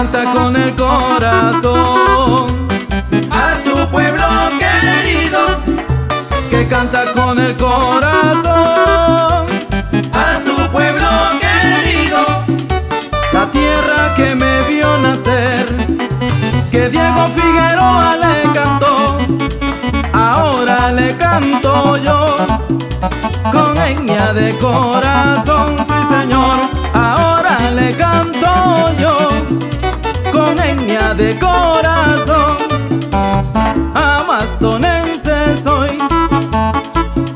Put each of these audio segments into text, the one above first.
Canta con el corazón. A su pueblo querido, que canta con el corazón. A su pueblo querido, la tierra que me vio nacer, que Diego Figueroa le cantó, ahora le canto yo con ella de corazón, sí señor, ahora le canto yo de corazón, amazonense soy.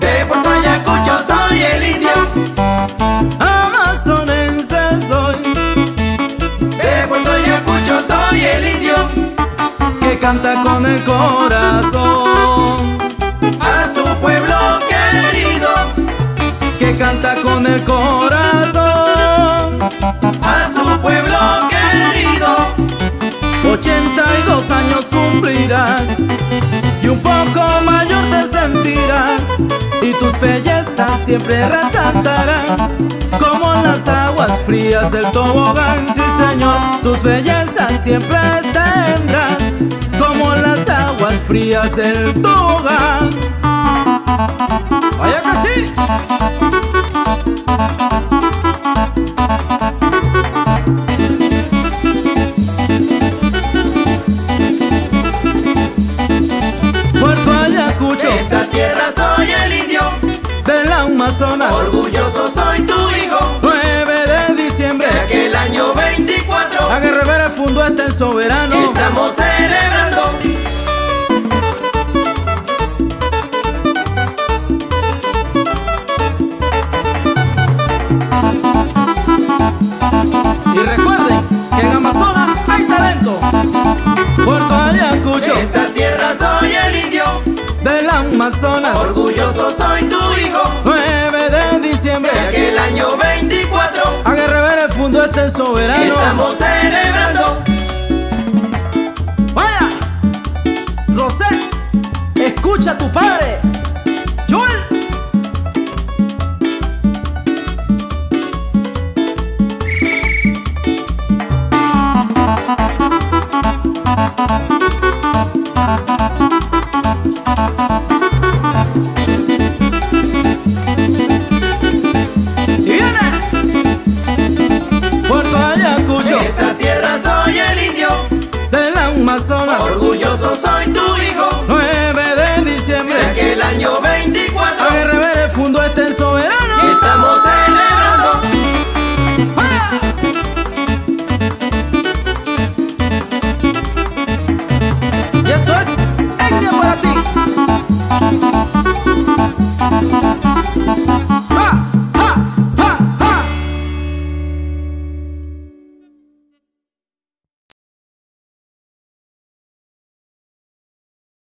De Puerto Ayacucho soy el indio, amazonense soy. De Puerto Ayacucho soy el indio, que canta con el corazón. A su pueblo querido, que canta con el corazón. Y un poco mayor te sentirás y tus bellezas siempre resaltarán como las aguas frías del tobogán, sí señor, tus bellezas siempre tendrás como las aguas frías del tobogán. Orgulloso soy tu hijo. 9 de diciembre. De aquel año 24 A Guerrero el Fundo está en soberano. Estamos celebrando. Y recuerden que en Amazonas hay talento. Puerto Ayacucho. Esta tierra soy el indio. Del Amazonas. Orgulloso soy tu hijo de aquel año 24 A Guerrero el Fundo está en soberano. Estamos celebrando. Vaya Rosé Escucha a tu padre soy tu hijo.